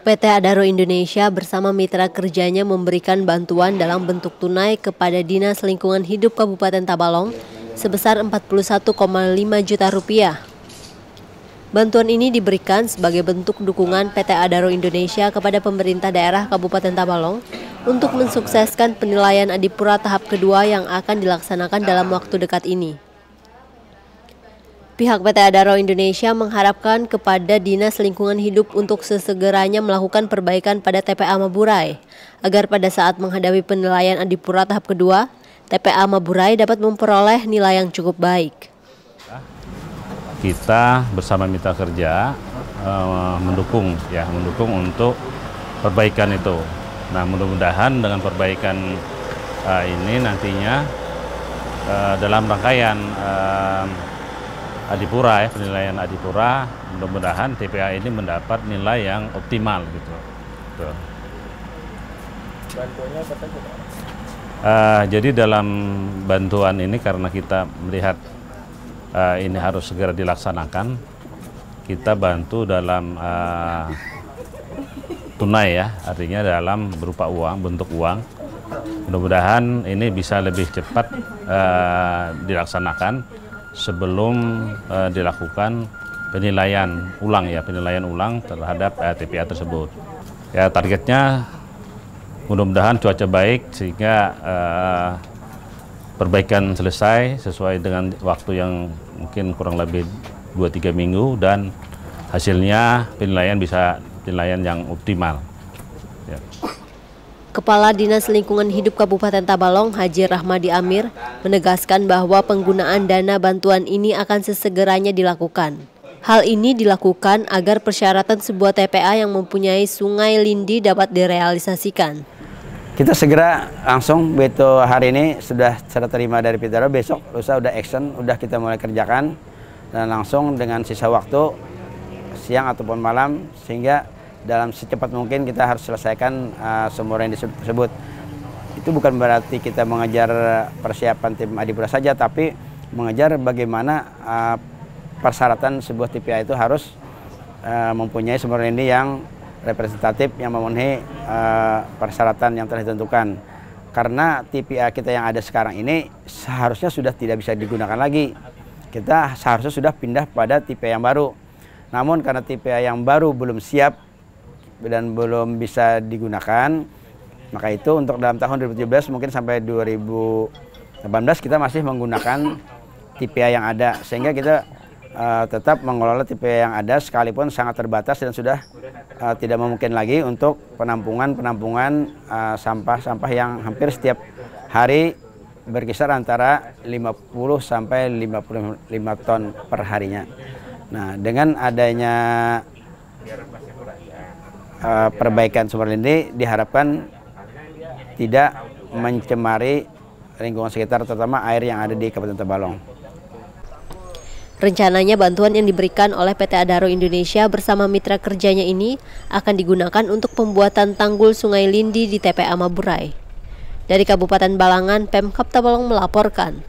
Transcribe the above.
PT Adaro Indonesia bersama mitra kerjanya memberikan bantuan dalam bentuk tunai kepada Dinas Lingkungan Hidup Kabupaten Tabalong sebesar 41,5 juta rupiah. Bantuan ini diberikan sebagai bentuk dukungan PT Adaro Indonesia kepada pemerintah daerah Kabupaten Tabalong untuk mensukseskan penilaian Adipura tahap kedua yang akan dilaksanakan dalam waktu dekat ini. Pihak PT Adaro Indonesia mengharapkan kepada Dinas Lingkungan Hidup untuk sesegeranya melakukan perbaikan pada TPA Maburai, agar pada saat menghadapi penilaian Adipura tahap kedua, TPA Maburai dapat memperoleh nilai yang cukup baik. Kita bersama mitra kerja uh, mendukung ya mendukung untuk perbaikan itu. Nah mudah-mudahan dengan perbaikan uh, ini nantinya uh, dalam rangkaian uh, Adipura ya penilaian Adipura mudah-mudahan TPA ini mendapat nilai yang optimal gitu. Tuh. Bantuannya? Uh, jadi dalam bantuan ini karena kita melihat uh, ini harus segera dilaksanakan, kita bantu dalam uh, tunai ya, artinya dalam berupa uang, bentuk uang. Mudah-mudahan ini bisa lebih cepat uh, dilaksanakan sebelum uh, dilakukan penilaian ulang ya penilaian ulang terhadap uh, TPA tersebut. Ya targetnya mudah-mudahan cuaca baik sehingga uh, perbaikan selesai sesuai dengan waktu yang mungkin kurang lebih 2-3 minggu dan hasilnya penilaian bisa penilaian yang optimal. Ya. Kepala Dinas Lingkungan Hidup Kabupaten Tabalong, Haji Rahmadi Amir, menegaskan bahwa penggunaan dana bantuan ini akan sesegeranya dilakukan. Hal ini dilakukan agar persyaratan sebuah TPA yang mempunyai sungai lindi dapat direalisasikan. Kita segera langsung beto hari ini sudah serah terima dari Pitaro, besok lusa udah action, udah kita mulai kerjakan dan langsung dengan sisa waktu siang ataupun malam sehingga dalam secepat mungkin kita harus selesaikan uh, semua yang disebut. Itu bukan berarti kita mengejar persiapan tim Adipura saja, tapi mengejar bagaimana uh, persyaratan sebuah TPA itu harus uh, mempunyai sumber ini yang representatif yang memenuhi uh, persyaratan yang telah ditentukan. Karena TPA kita yang ada sekarang ini seharusnya sudah tidak bisa digunakan lagi. Kita seharusnya sudah pindah pada TPA yang baru. Namun karena TPA yang baru belum siap dan belum bisa digunakan. Maka itu untuk dalam tahun 2017 mungkin sampai 2018 kita masih menggunakan TPA yang ada sehingga kita uh, tetap mengelola TPA yang ada sekalipun sangat terbatas dan sudah uh, tidak memungkin lagi untuk penampungan-penampungan uh, sampah-sampah yang hampir setiap hari berkisar antara 50 sampai 55 ton per harinya. Nah, dengan adanya uh, perbaikan sumber lindi diharapkan tidak mencemari lingkungan sekitar terutama air yang ada di Kabupaten Tabalong. Rencananya bantuan yang diberikan oleh PT Adaro Indonesia bersama mitra kerjanya ini akan digunakan untuk pembuatan tanggul Sungai Lindi di TPA Maburai. Dari Kabupaten Balangan, Pemkap Tabalong melaporkan.